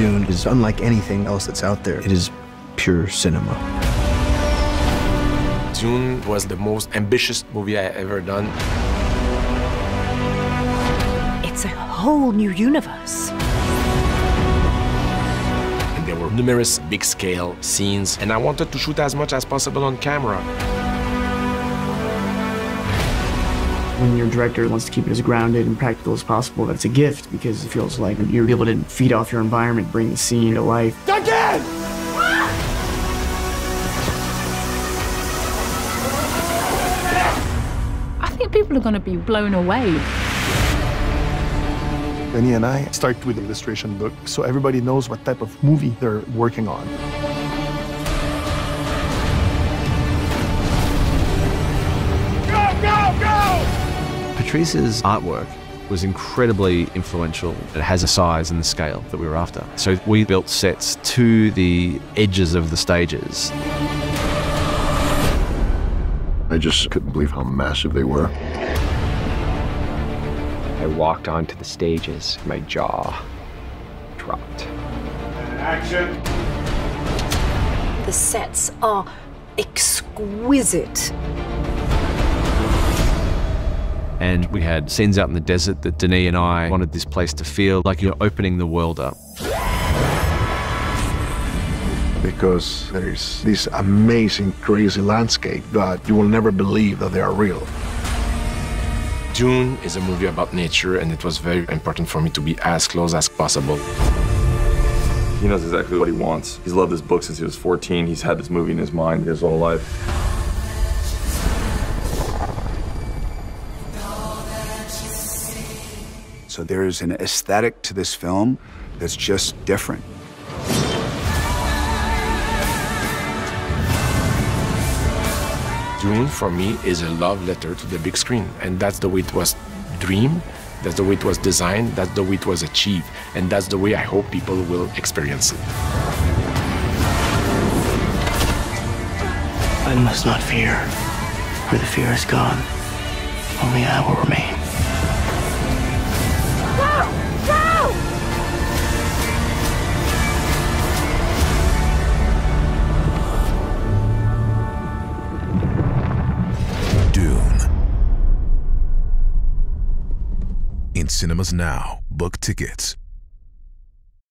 Dune is unlike anything else that's out there. It is pure cinema. Dune was the most ambitious movie I ever done. It's a whole new universe. And there were numerous big scale scenes, and I wanted to shoot as much as possible on camera. When your director wants to keep it as grounded and practical as possible, that's a gift because it feels like you're able to feed off your environment, bring the scene to life. Again! I think people are going to be blown away. Benny and I start with the illustration book so everybody knows what type of movie they're working on. Patrice's artwork was incredibly influential. It has a size and the scale that we were after. So we built sets to the edges of the stages. I just couldn't believe how massive they were. I walked onto the stages, my jaw dropped. Action! The sets are exquisite. And we had scenes out in the desert that Denis and I wanted this place to feel like you're opening the world up. Because there's this amazing, crazy landscape that you will never believe that they are real. Dune is a movie about nature, and it was very important for me to be as close as possible. He knows exactly what he wants. He's loved this book since he was 14. He's had this movie in his mind his whole life. So there's an aesthetic to this film that's just different. Dune, for me, is a love letter to the big screen, and that's the way it was dreamed, that's the way it was designed, that's the way it was achieved, and that's the way I hope people will experience it. I must not fear, for the fear is gone. Only I will remain. Cinemas now. Book tickets.